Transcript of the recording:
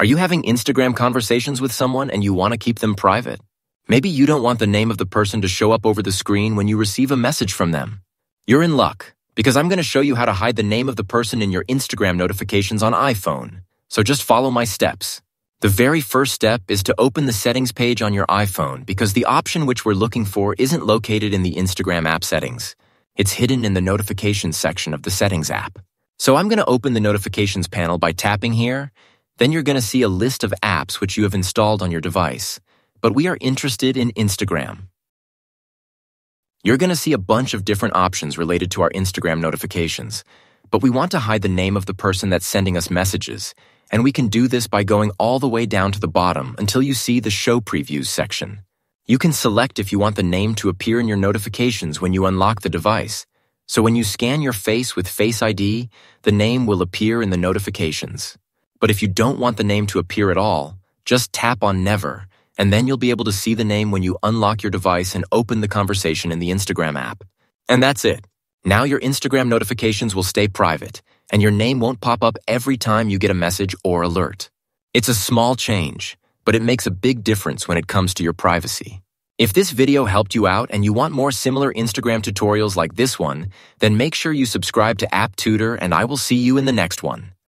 Are you having Instagram conversations with someone and you want to keep them private? Maybe you don't want the name of the person to show up over the screen when you receive a message from them. You're in luck, because I'm going to show you how to hide the name of the person in your Instagram notifications on iPhone. So just follow my steps. The very first step is to open the settings page on your iPhone because the option which we're looking for isn't located in the Instagram app settings. It's hidden in the notifications section of the settings app. So I'm going to open the notifications panel by tapping here. Then you're going to see a list of apps which you have installed on your device. But we are interested in Instagram. You're going to see a bunch of different options related to our Instagram notifications. But we want to hide the name of the person that's sending us messages. And we can do this by going all the way down to the bottom until you see the Show Previews section. You can select if you want the name to appear in your notifications when you unlock the device. So when you scan your face with Face ID, the name will appear in the notifications. But if you don't want the name to appear at all, just tap on Never, and then you'll be able to see the name when you unlock your device and open the conversation in the Instagram app. And that's it. Now your Instagram notifications will stay private, and your name won't pop up every time you get a message or alert. It's a small change, but it makes a big difference when it comes to your privacy. If this video helped you out and you want more similar Instagram tutorials like this one, then make sure you subscribe to App Tutor and I will see you in the next one.